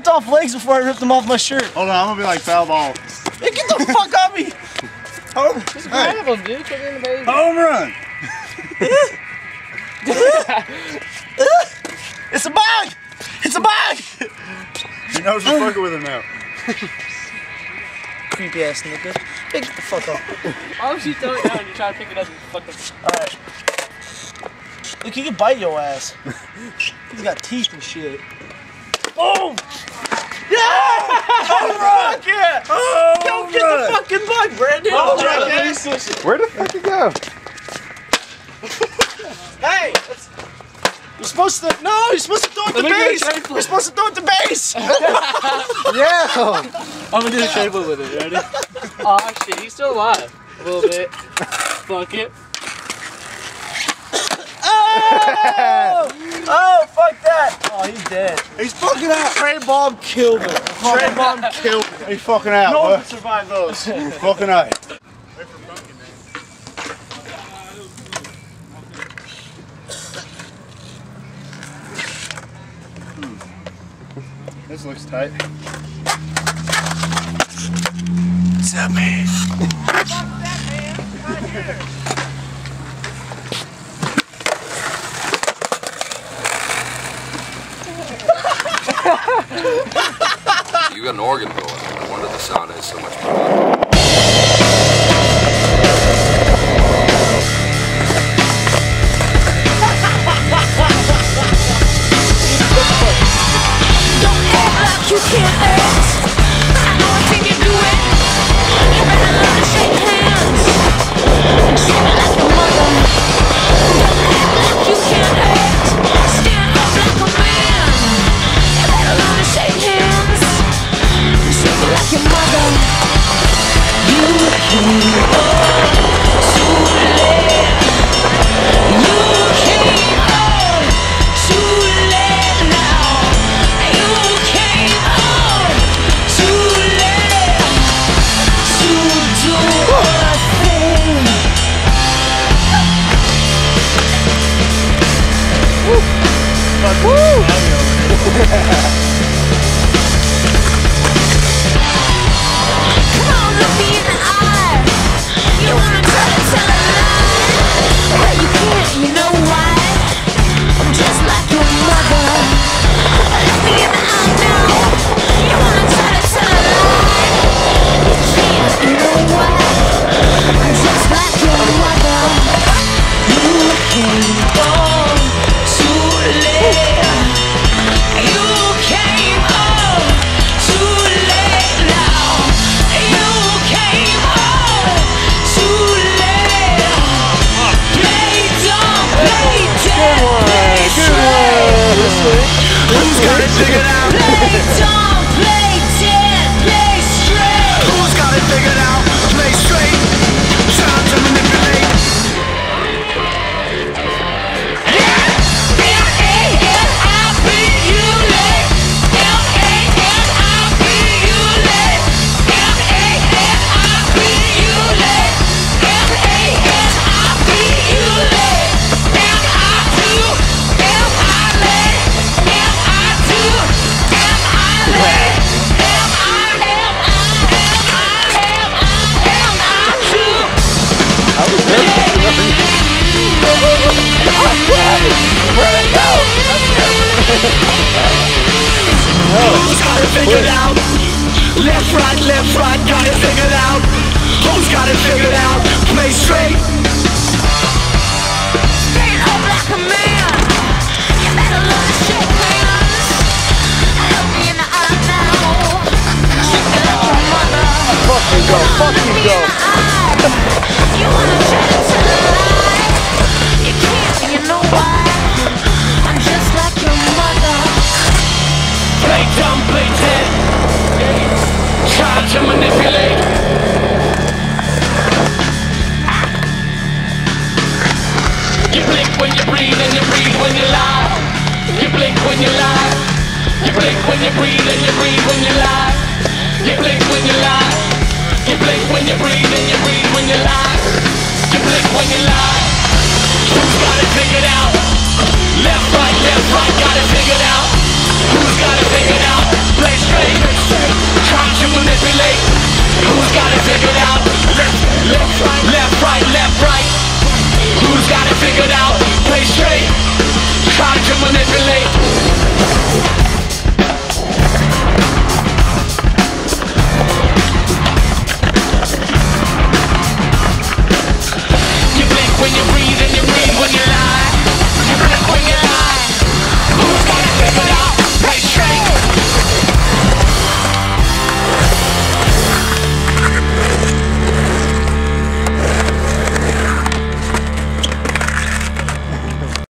ripped off legs before I ripped them off my shirt. Hold on, I'm gonna be like foul ball. Hey, get the fuck off me! Home, Just hey, grab him, dude. Put in the baby. home run. It's a bug! It's a bag! He knows we're fucking with him now. Creepy ass nigga. Hey, get the fuck off. Why would you throw it down and you try to pick it up and fucking... Alright. Look, he can bite your ass. He's got teeth and shit. Boom! Yeah! Home run! Yeah! Oh, Go get the fucking bug, Brandon! Home Oh, run, yeah. yes. Where the fuck it go? Hey! You're supposed to. No, you're supposed to throw it to Let me get a base! You're supposed to throw it to base! Yeah. I'm gonna do a tre flip with it. Ready? oh shit, he's still alive. A little bit. Fuck it. Oh! Oh, fuck that! Oh, he's dead. He's fucking out. Trey Bomb killed him. Trey Bomb killed him. He's fucking out. No one boy. can survive those. Fucking out. Hmm. This looks tight. What's up, man? You got an organ going. No wonder the sound is so much better. Who's got it out? Left, right, left, right, got it figured out. To manipulate. You blink when you breathe and you breathe when you lie. You blink when you lie. You blink when you breathe and you breathe when you lie. You blink when you lie. You blink when you breathe and you breathe when you lie. You blink when you lie. Who's got it out? Left, right, left, right, got it figured out? try to manipulate